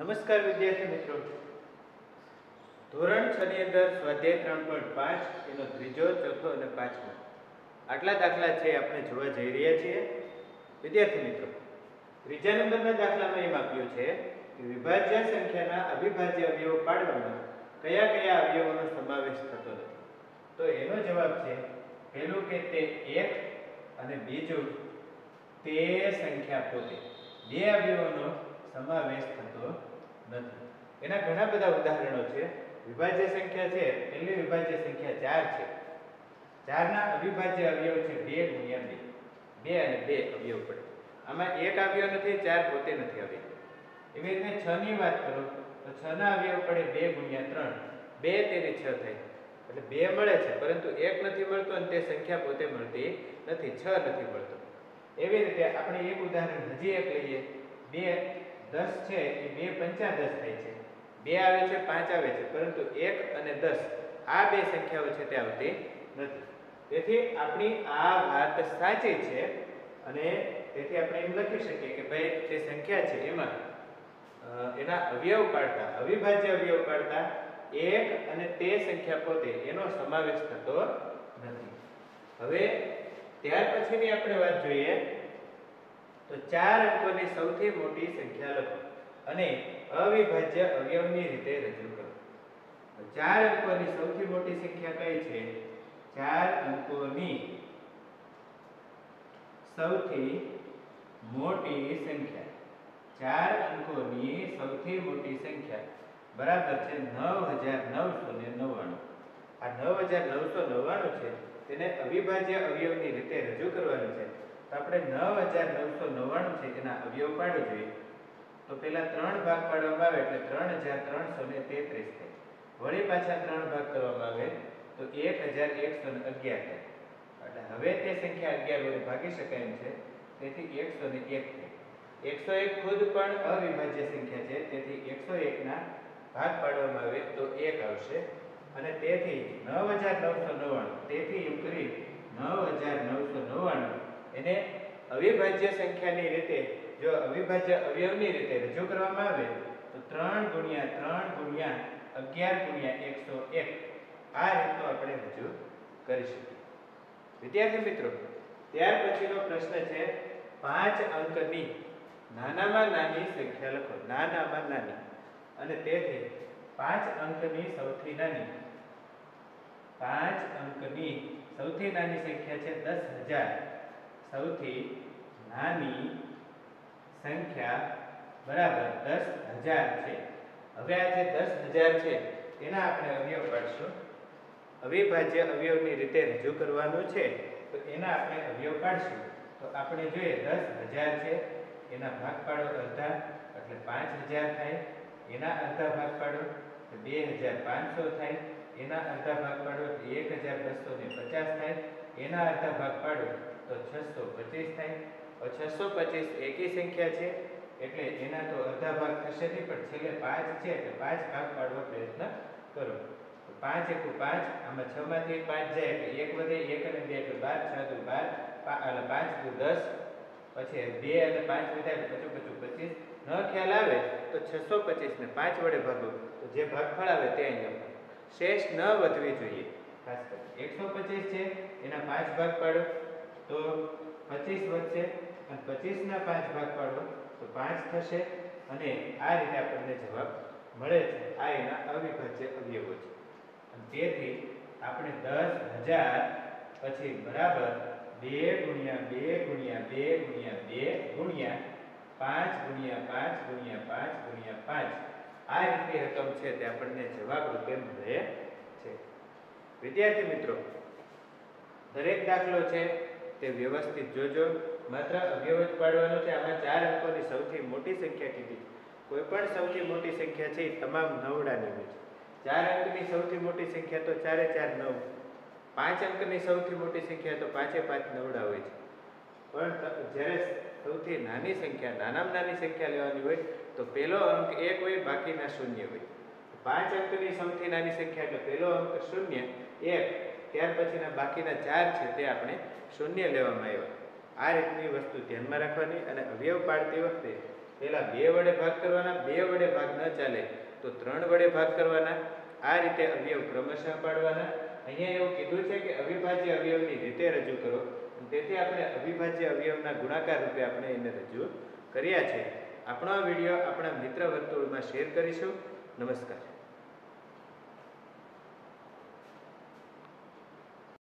નમસ્કાર વિદ્યાર્થી મિત્રો. ધોરણ છ ની અંદર સ્વાધ્યાય ત્રણ પોઈન્ટ પાંચ, એનો ત્રીજો, ચોથો અને પાંચમો. આટલા દાખલા છે, આપણે જોવા જઈ રહ્યા છીએ. વિદ્યાર્થી મિત્રો, ત્રીજા નંબરના દાખલામાં એમ આપ્યું છે કે વિભાજ્ય સંખ્યાના અવિભાજ્ય અવયવો પાડવામાં કયા કયા અવયવોનો સમાવેશ થતો નથી તો એનો જવાબ છે, પહેલું કે તે એક અને બીજું તે સંખ્યા પોતે. બે અવયવોનો સમાવેશ થતો નથી. એના ઘણા બધા ઉદાહરણો છે. વિભાજ્ય સંખ્યા છે, પહેલી વિભાજ્ય સંખ્યા ચાર છે. ચારના અવિભાજ્ય અવયવ છે, બે ગુણ્યા બે. બે અને બે અવયવ પડે. આમાં એક અવયવ નથી, ચાર પોતે નથી આવ્યો એવી રીતે છ ની વાત કરો, તો છ ના અવયવ પડે બે ગુણ્યા ત્રણ. બે તેની છ થાય. એટલે બે મળે છે, પરંતુ એક નથી મળતો અને તે સંખ્યા પોતે મળતી નથી, છ નથી મળતો. એવી રીતે આપણે એક ઉદાહરણ હજી એક લઈએ. બે દસ છે એ બે પંચા દસ થાય છે. બે આવે છે, પાંચ આવે છે, પરંતુ એક અને દસ આ બે સંખ્યાઓ છે તે આવતી નથી. તેથી આપણી આ વાત સાચી છે અને તેથી આપણે એમ લખી શકીએ કે ભાઈ તે સંખ્યા છે એમાં એના અવયવ પાડતા, અવિભાજ્ય અવયવ પાડતા એક અને તે સંખ્યા પોતે એનો સમાવેશ થતો નથી. હવે ત્યાર પછીની આપણે વાત જોઈએ તો ચાર અંકોની સૌથી મોટી સંખ્યા લખો અને અવિભાજ્ય અવયવની રીતે રજૂ કરો. તો ચાર અંકોની સૌથી મોટી સંખ્યા કઈ છે? ચાર અંકોની સૌથી મોટી સંખ્યા. ચાર અંકોની સૌથી મોટી સંખ્યા. બરાબર છે નવ હજાર નવસો ને નવ્વાણું. આ નવ હજાર નવસો નવ્વાણું છે તેને અવિભાજ્ય અવયવની રીતે રજૂ કરવાનું છે. તો આપણે નવ હજાર નવસો નવ્વાણું છે એના અવયવ પાડવો જોઈએ. તો પેલા ત્રણ ભાગ પાડવામાં આવે એટલે ત્રણ હજાર ત્રણસો ને તેત્રીસ થાય. વળી પાછા ત્રણ ભાગ કરવામાં આવે તો એક હજાર એકસો ને અગિયાર થાય. એટલે હવે તે સંખ્યા અગિયાર વડે ભાગી શકાય એમ છે. તેથી એકસો ને એક થાય. એકસો એક ખુદ પણ અવિભાજ્ય સંખ્યા છે. તેથી એકસો એકના ભાગ પાડવામાં આવે તો એક આવશે. અને તેથી નવ હજાર નવસો નવ્વાણું. તેથી એમ કરી નવ હજાર નવસો નવ્વાણું એને અવિભાજ્ય સંખ્યાની રીતે, જો અવિભાજ્ય અવયવની રીતે રજૂ કરવામાં આવે, તો ત્રણ ગુણ્યા ત્રણ ગુણ્યા અગિયાર ગુણ્યા એકસો એક. આ રીતનું આપણે રજૂ કરી શકીએ. વિદ્યાર્થી મિત્રો, ત્યાર પછીનો પ્રશ્ન છે, પાંચ અંકની નાનામાં નાની સંખ્યા લખો. નાનામાં નાની. અને તેથી પાંચ અંકની સૌથી નાની. પાંચ અંકની સૌથી નાની સંખ્યા છે દસ હજાર. સૌથી નાની સંખ્યા બરાબર દસ હજાર છે. હવે આ જે દસ હજાર છે એના આપણે અવયવ પાડશું અવિભાજ્ય અવયવની રીતે રજૂ કરવાનું છે, તો એના આપણે અવયવ પાડશું તો આપણે જોઈએ દસ હજાર છે, એના ભાગ પાડો અડધા, એટલે પાંચ હજાર થાય. એના અડધા ભાગ પાડો, તો બે હજાર પાંચસો થાય. એના અડધા ભાગ પાડો, તો એક હજાર બસો ને પચાસ થાય. એના અડધા ભાગ પાડો તો છસો પચીસ થાય. છસો પચીસ એકી સંખ્યા છે, એટલે એના તો અડધા ભાગ થશે નહીં, પણ છેલ્લે પાંચ છે, એટલે પાંચ ભાગ પાડવા પ્રયત્ન કરો. તો પાંચ એકુ પાંચ, આમાં છ માંથી પાંચ જાય, એટલે એક વધે એક અને બે એટલે બાર, છ દુ બાર અને પાંચ દુ દસ, પછી બે અને પાંચ વધાય પચું પચું પચીસ. ન ખ્યાલ આવે તો છસો પચીસ ને પાંચ વડે ભાગો, તો જે ભાગફળ આવે તે અહીં લખો શેષ ન વધવી જોઈએ. ખાસ કરી એકસો પચીસ છે, એના પાંચ ભાગ પાડો. તો પચીસ વધશે અને પચીસના પાંચ ભાગ પાડો, તો પાંચ થશે અને આ રીતે આપણને જવાબ મળે છે. આ એના અવિભાજ્ય અવયવો છે. તેથી આપણે દસ હજાર પછી બરાબર બે ગુણ્યા બે ગુણ્યા બે ગુણ્યા બે ગુણ્યા પાંચ ગુણ્યા પાંચ ગુણ્યા પાંચ ગુણ્યા પાંચ. આ રીતે રકમ છે તે આપણને જવાબ રૂપે મળે છે. વિદ્યાર્થી મિત્રો, દરેક દાખલો છે તે વ્યવસ્થિત જોજો. માત્ર અવ્યવત પાડવાનો છે. આમાં ચાર અંકોની સૌથી મોટી સંખ્યા કીધી. કોઈ પણ સૌથી મોટી સંખ્યા છે એ તમામ નવડાની હોય છે. ચાર અંકની સૌથી મોટી સંખ્યા તો ચારે ચાર નવ. પાંચ અંકની સૌથી મોટી સંખ્યા તો પાંચે પાંચ નવડા હોય છે. પણ જ્યારે સૌથી નાની સંખ્યા, નાનામાં નાની સંખ્યા લેવાની હોય, તો પહેલો અંક એક હોય, બાકીના શૂન્ય હોય. પાંચ અંકની સૌથી નાની સંખ્યા એટલે પહેલો અંક શૂન્ય, એક. ત્યાર પછીના બાકીના ચાર છે તે આપણે શૂન્ય લેવામાં આવ્યા. આ રીતની વસ્તુ ધ્યાનમાં રાખવાની અને અવયવ પાડતી વખતે પહેલાં બે વડે ભાગ કરવાના, બે વડે ભાગ ન ચાલે તો ત્રણ વડે ભાગ કરવાના. આ રીતે અવયવ ક્રમશઃ પાડવાના. અહીંયા એવું કીધું છે કે અવિભાજ્ય અવયવની રીતે રજૂ કરો. તેથી આપણે અવિભાજ્ય અવયવના ગુણાકાર રૂપે આપણે એને રજૂ કર્યા છે. આપણો આ વીડિયો આપણા મિત્ર વર્તુળમાં શેર કરીશું. નમસ્કાર.